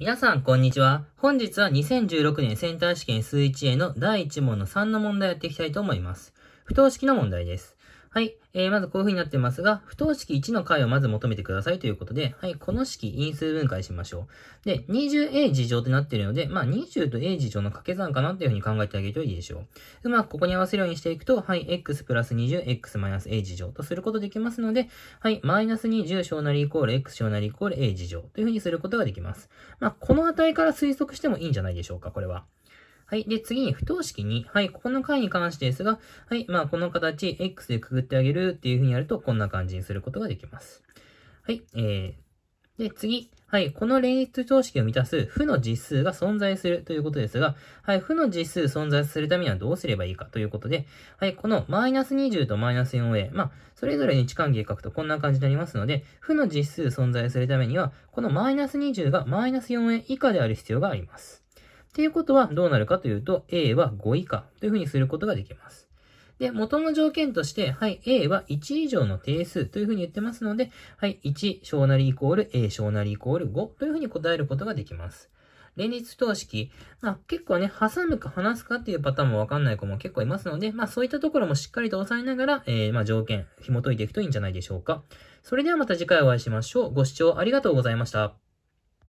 皆さん、こんにちは。本日は2016年センター試験数1への第1問の3の問題をやっていきたいと思います。不等式の問題です。はい。えー、まずこういう風になってますが、不等式1の解をまず求めてくださいということで、はい。この式因数分解しましょう。で、20a 事乗となってるので、まあ、20と a 事乗の掛け算かなっていう風に考えてあげるといいでしょう。うまくここに合わせるようにしていくと、はい。x プラス20、x マイナス a 事乗とすることできますので、はい。マイナス20小なりイコール x 小なりイコール a 事乗という風にすることができます。まあ、この値から推測してもいいんじゃないでしょうか、これは。はい。で、次に不等式に、はい、ここの回に関してですが、はい、まあ、この形、x でくぐってあげるっていう風にやると、こんな感じにすることができます。はい、えー、で、次。はい。この連立等式を満たす負の実数が存在するということですが、はい。負の実数存在するためにはどうすればいいかということで、はい。このマイナス20とマイナス 4a、まあ、それぞれに置関係書くとこんな感じになりますので、負の実数存在するためには、このマイナス20がマイナス 4a 以下である必要があります。っていうことはどうなるかというと、A は5以下というふうにすることができます。で、元の条件として、はい、A は1以上の定数というふうに言ってますので、はい、1小なりイコール A 小なりイコール5というふうに答えることができます。連立等式、まあ結構ね、挟むか離すかっていうパターンもわかんない子も結構いますので、まあそういったところもしっかりと押さえながら、えー、まあ条件、紐解いていくといいんじゃないでしょうか。それではまた次回お会いしましょう。ご視聴ありがとうございました。